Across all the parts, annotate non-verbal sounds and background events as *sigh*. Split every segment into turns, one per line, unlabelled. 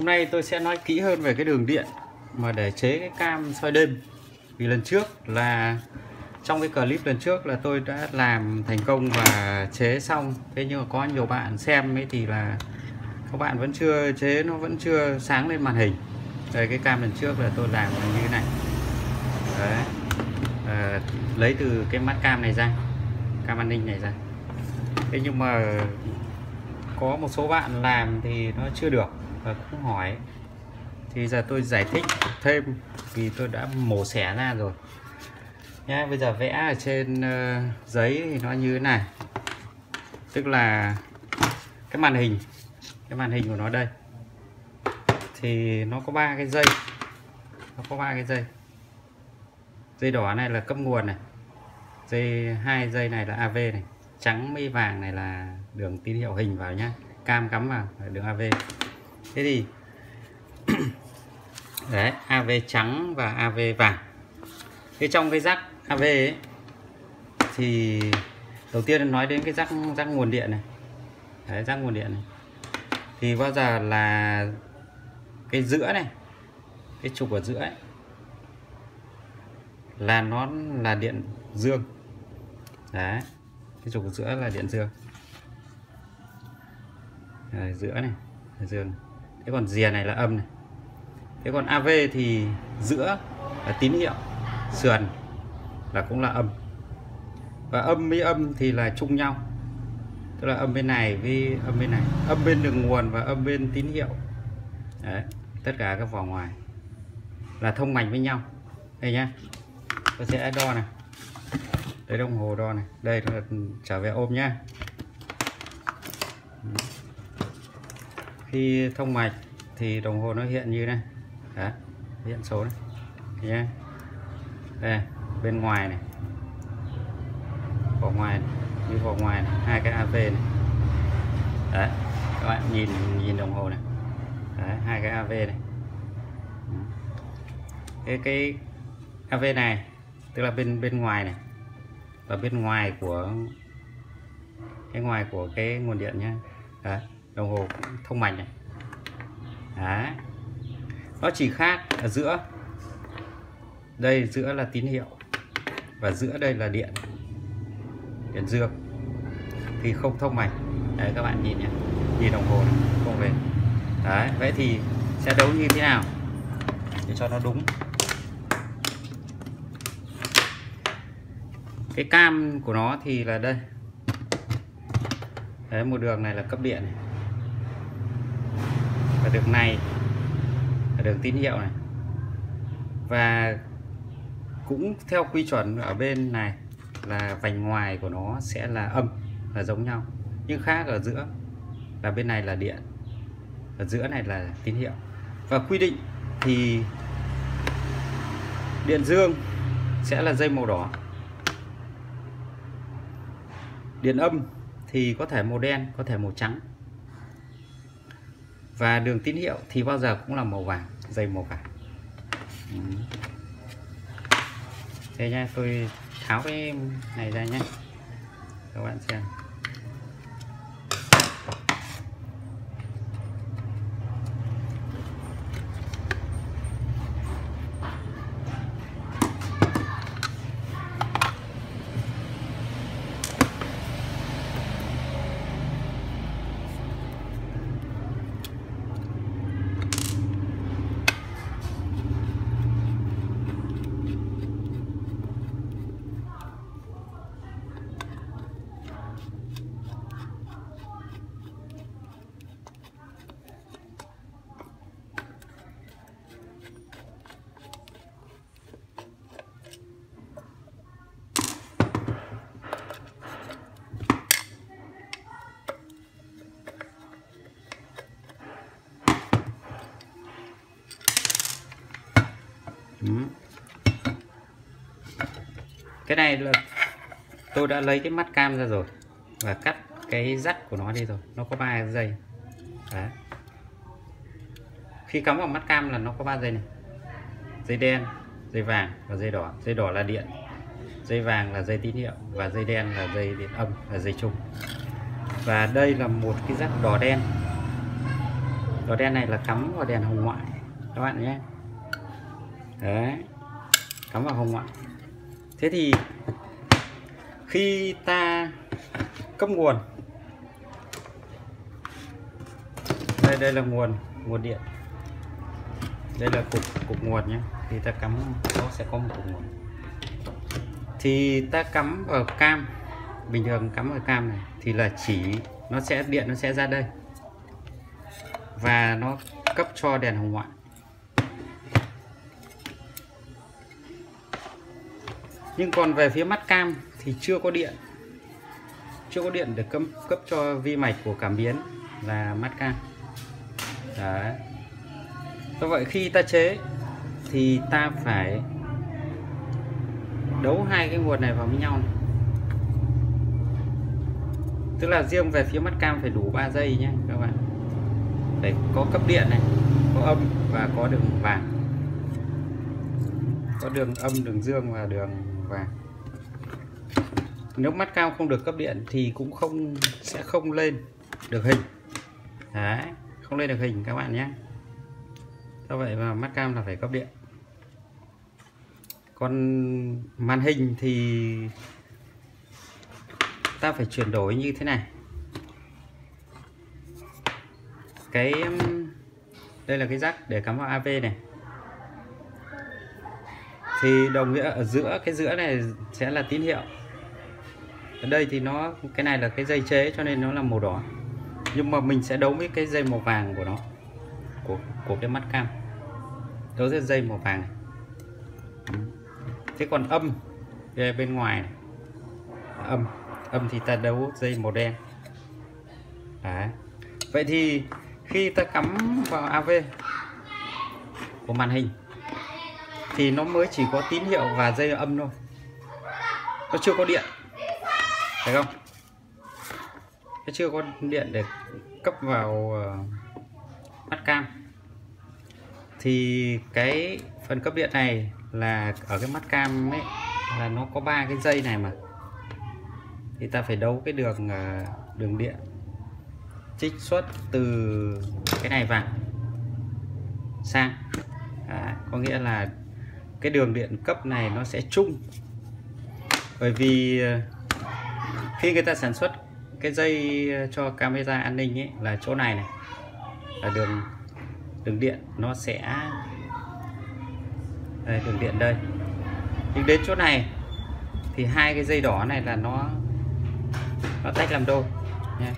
Hôm nay tôi sẽ nói kỹ hơn về cái đường điện mà để chế cái cam soi đêm. Vì lần trước là trong cái clip lần trước là tôi đã làm thành công và chế xong. Thế nhưng mà có nhiều bạn xem ấy thì là các bạn vẫn chưa chế nó vẫn chưa sáng lên màn hình. Đây cái cam lần trước là tôi làm như thế này. Đấy. À, lấy từ cái mắt cam này ra, cam an ninh này ra. Thế nhưng mà có một số bạn làm thì nó chưa được và cũng hỏi. Thì giờ tôi giải thích thêm vì tôi đã mổ xẻ ra rồi. Nhá bây giờ vẽ ở trên uh, giấy thì nó như thế này. Tức là cái màn hình cái màn hình của nó đây. Thì nó có ba cái dây. Nó có ba cái dây. Dây đỏ này là cấp nguồn này. Dây hai dây này là AV này. Trắng mấy vàng này là đường tín hiệu hình vào nhá. Cam cắm vào đường AV thế thì *clears throat* đấy AV trắng và AV vàng. Thế trong cái rắc AV ấy thì đầu tiên nói đến cái rắc rắc nguồn điện này. Đấy rắc nguồn điện này. Thì bao giờ là cái giữa này cái trục ở giữa ấy là nó là điện dương. Đấy cái trục ở giữa là điện dương. Rồi, giữa này là dương thế còn rìa này là âm này. Thế còn AV thì giữa là tín hiệu sườn là cũng là âm. Và âm với âm thì là chung nhau. Tức là âm bên này với âm bên này. Âm bên đường nguồn và âm bên tín hiệu. Đấy, tất cả các vỏ ngoài là thông mạch với nhau. Đây nhá. Tôi sẽ đo này. Đây đồng hồ đo này. Đây là trở về ôm nhá. Khi thông mạch thì đồng hồ nó hiện như này. Đó, hiện số này. Nhé đây bên ngoài này. Vỏ ngoài này, như vỏ ngoài này, hai cái AV này. Đấy các bạn nhìn nhìn đồng hồ này. Đấy, hai cái AV này. Cái cái AV này tức là bên bên ngoài này. Và bên ngoài của cái ngoài của cái nguồn điện nhá. Đấy, đồng hồ thông mạch này. Đấy nó chỉ khác ở giữa. Đây giữa là tín hiệu và giữa đây là điện. Điện dương. Thì không thông mạch. Đấy các bạn nhìn nhé. Nhìn đồng hồ này, không về đấy vậy thì sẽ đấu như thế nào? Để cho nó đúng. Cái cam của nó thì là đây. Đấy một đường này là cấp điện này đường này, là đường tín hiệu này. Và cũng theo quy chuẩn ở bên này là vành ngoài của nó sẽ là âm, là giống nhau. Nhưng khác ở giữa là bên này là điện, ở giữa này là tín hiệu. Và quy định thì điện dương sẽ là dây màu đỏ. Điện âm thì có thể màu đen, có thể màu trắng và đường tín hiệu thì bao giờ cũng là màu vàng, dây màu vàng. Ừ. đây nha tôi tháo cái này ra nhé các bạn xem. Cái này là tôi đã lấy cái mắt cam ra rồi và cắt cái rắc của nó đi rồi. Nó có ba dây Đấy. khi cắm vào mắt cam là nó có ba dây này. Dây đen dây vàng và dây đỏ. Dây đỏ là điện dây vàng là dây tín hiệu và dây đen là dây điện âm là dây chung. Và đây là một cái rắc đỏ đen. Đỏ đen này là cắm vào đèn hồng ngoại, các bạn nhé đấy. Cắm vào hồng ngoại thế thì khi ta cấp nguồn, đây đây là nguồn nguồn điện. Đây là cục cục nguồn nhé. Thì ta cắm, nó sẽ có một cục nguồn. Thì ta cắm vào cam. Bình thường cắm vào cam này thì là chỉ, nó sẽ, điện nó sẽ ra đây. Và nó cấp cho đèn hồng ngoại. Nhưng còn về phía mắt cam thì chưa có điện. Chưa có điện để cấp cấp cho vi mạch của cảm biến là mắt cam. Đấy. Do vậy khi ta chế thì ta phải đấu hai cái nguồn này vào với nhau. Này. tức là riêng về phía mắt cam phải đủ 3 giây nhé các bạn. Phải có cấp điện này, có âm và có đường vàng. Có đường âm, đường dương và đường vàng nếu mắt cam không được cấp điện thì cũng không, sẽ không lên được hình. Đấy, không lên được hình các bạn nhé. Do vậy mà mắt cam là phải cấp điện. Còn màn hình thì ta phải chuyển đổi như thế này. Cái um, đây là cái rắc để cắm vào AV này thì đồng nghĩa, ở giữa cái giữa này sẽ là tín hiệu ở đây thì nó, cái này là cái dây chế cho nên nó là màu đỏ nhưng mà mình sẽ đấu với cái dây màu vàng của nó, của của cái mắt cam đấu với dây màu vàng này. thế còn âm đây bên ngoài này. âm âm thì ta đấu dây màu đen Đấy. vậy thì khi ta cắm vào AV của màn hình thì nó mới chỉ có tín hiệu và dây âm thôi. Nó chưa có điện. Phải không? Nó chưa có điện để cấp vào ờ, mắt cam. Thì cái phần cấp điện này là ở cái mắt cam ấy là nó có ba cái dây này mà. Thì ta phải đấu cái đường ờ, đường điện trích xuất từ cái này vào sang. Đấy, có nghĩa là cái đường điện cấp này nó sẽ chung bởi vì ờ, khi người ta sản xuất cái dây ờ, cho camera an ninh ấy là chỗ này này là đường đường điện nó sẽ đây, đường điện đây. Nhưng đến chỗ này thì hai cái dây đỏ này là nó nó tách làm đôi nha.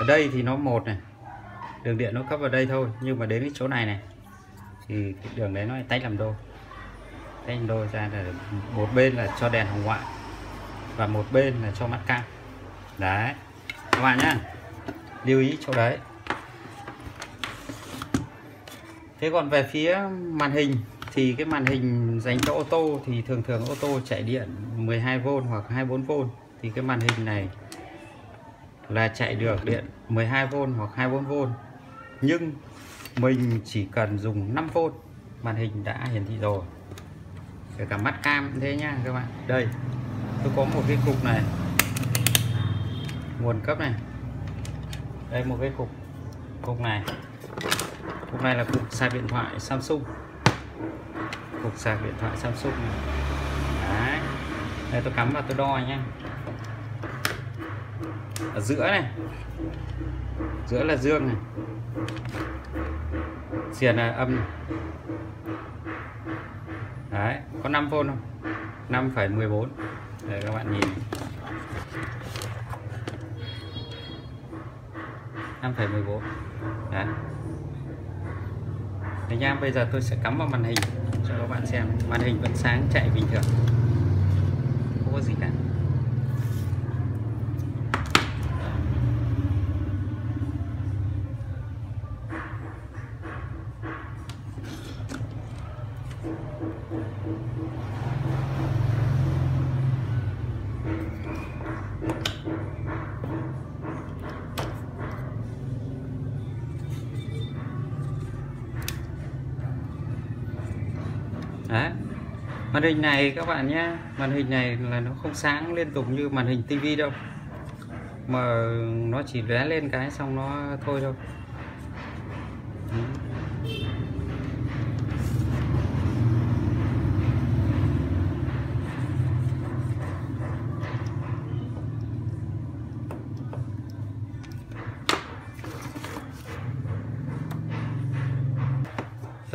Ở đây thì nó một này đường điện nó cấp vào đây thôi nhưng mà đến cái chỗ này này thì cái đường đấy nó tách làm đôi. Tách làm đôi ra là một bên là cho đèn hồng ngoại và một bên là cho mắt cam. Đấy, các bạn nhá. Lưu ý chỗ đấy. Thế còn về phía màn hình thì cái màn hình dành cho ô tô thì thường thường ô tô chạy điện 12V hoặc 24V thì cái màn hình này là chạy được điện 12V hoặc 24V nhưng mình chỉ cần dùng 5V màn hình đã hiển thị rồi. Kể cả mắt cam cũng thế nhá các bạn. Đây, tôi có một cái cục này. Nguồn cấp này. Đây, một cái cục cục này. Cục này là cục sạc điện thoại Samsung. Cục sạc điện thoại Samsung này. Đấy. đây, tôi cắm vào tôi đo nha. Ở giữa này. Giữa là dương này xiền là âm này. đấy có 5V không? 5,14 để các bạn nhìn 5,14 đấy. Đấy nha, bây giờ tôi sẽ cắm vào màn hình cho các bạn xem. Màn hình vẫn sáng chạy bình thường. Không có gì cả. Màn hình này các bạn nhé. Màn hình này là nó không sáng liên tục như màn hình tivi đâu. Mà nó chỉ lóe lên cái xong nó thôi thôi.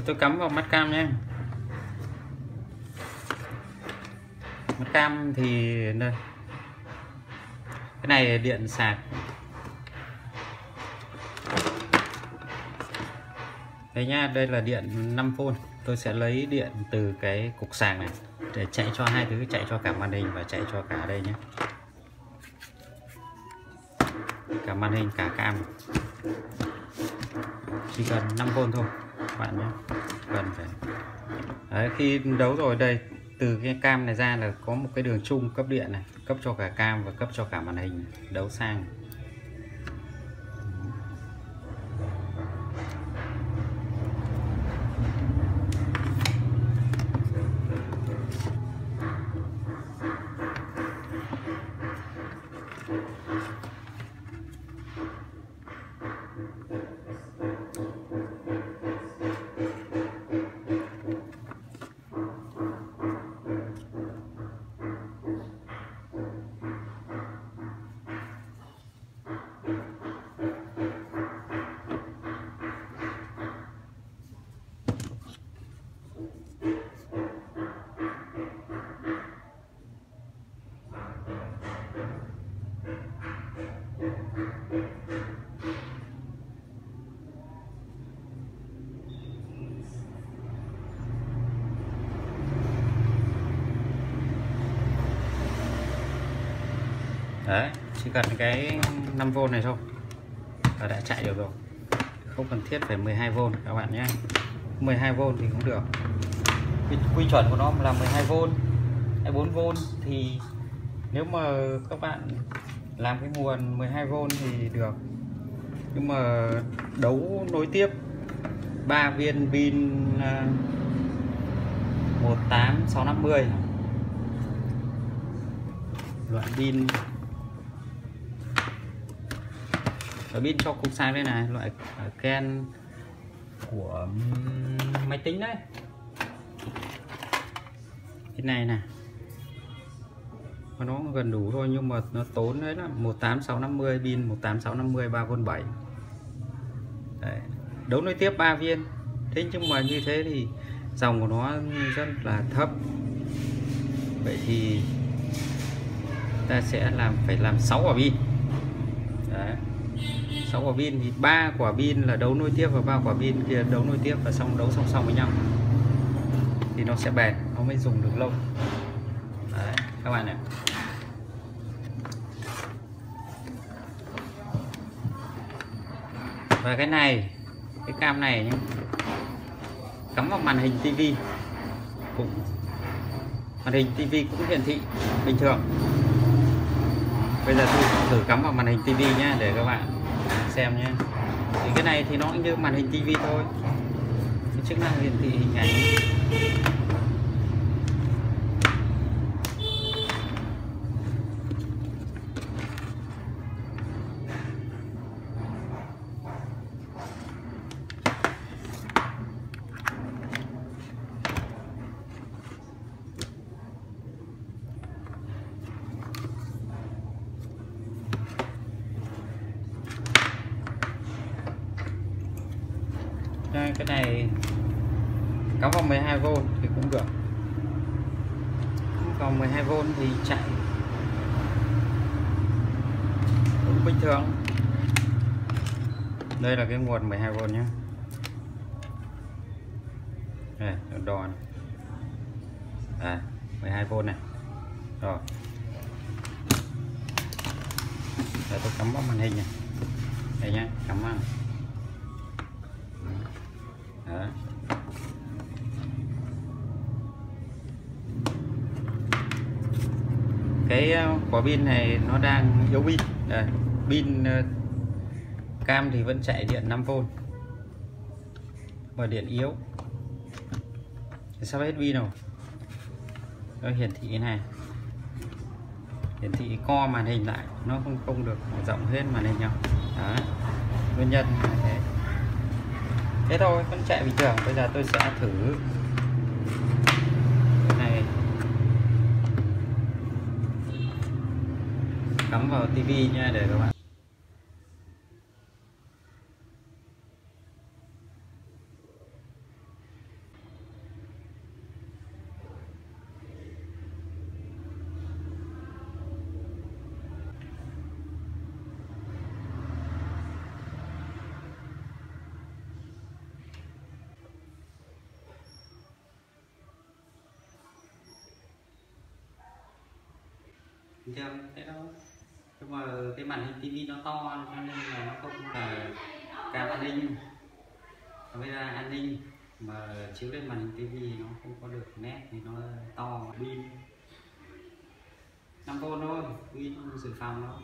Tôi cắm vào mắt cam nhé. Cam thì đây cái này điện sạc. Đây nha đây là điện 5V tôi sẽ lấy điện từ cái cục sạc này để chạy cho hai thứ chạy cho cả màn hình và chạy cho cả đây nhé cả màn hình cả cam. Chỉ cần 5V thôi bạn nhé cần phải Đấy, khi đấu rồi đây từ cái cam này ra là có một cái đường chung cấp điện này, cấp cho cả cam và cấp cho cả màn hình, đấu sang. Đấy, chỉ cần cái 5V này thôi. Là đã chạy được rồi. Không cần thiết phải 12V các bạn nhé. 12V thì cũng được. Quy quy chuẩn của nó là 12V hay 4V thì nếu mà các bạn làm cái nguồn 12V thì được. Nhưng mà đấu nối tiếp 3 viên pin à, 18650 loại pin ở pin cho cục sạc đây này, loại ờ, Ken của máy tính đấy. Cái này nè. Nó gần đủ thôi, nhưng mà nó tốn đấy là 18650 pin 18650 3V7 đấy. đấu nối tiếp 3 viên. Thế nhưng mà như thế thì dòng của nó rất là thấp. Vậy thì ta sẽ làm, phải làm 6 quả pin. 6 quả pin thì ba quả pin là đấu nối tiếp và ba quả pin kia đấu nối tiếp và xong đấu song song với nhau. Thì nó sẽ bền, nó mới dùng được lâu. Đấy, các bạn ạ. Và cái này, cái cam này nhé cắm vào màn hình tivi cũng, màn hình tivi cũng hiển thị bình thường. Bây giờ tôi thử cắm vào màn hình tivi nhé để các bạn xem nhé. Thì cái này thì nó cũng như màn hình tivi thôi. Cái chức năng hiển thị hình ảnh. Ra cái này cắm vào 12V thì cũng được. Còn 12V thì chạy cũng bình thường. Đây là cái nguồn 12V nhé đây đo này. À, 12V này. Rồi. Để tôi cắm vào màn hình này. Đây nhé cắm vào cái ờ, quả pin này nó đang yếu pin. Đây, pin ờ, cam thì vẫn chạy điện 5V và điện yếu. Sắp hết pin rồi. Nó hiển thị này. Hiển thị co màn hình lại. Nó không không được rộng hết màn hình nhau đó, nguyên nhân là thế. Thế thôi, vẫn chạy bình thường. Bây giờ tôi sẽ thử. Cái này. Cắm vào tivi nha để các bạn. Bình thường thế nhưng mà cái màn hình tivi nó to cho nên là nó không là cam an ninh. Bây giờ an ninh. Mà chiếu lên màn hình tivi nó không có được nét thì nó to, pin. 5V thôi, pin dự phòng nó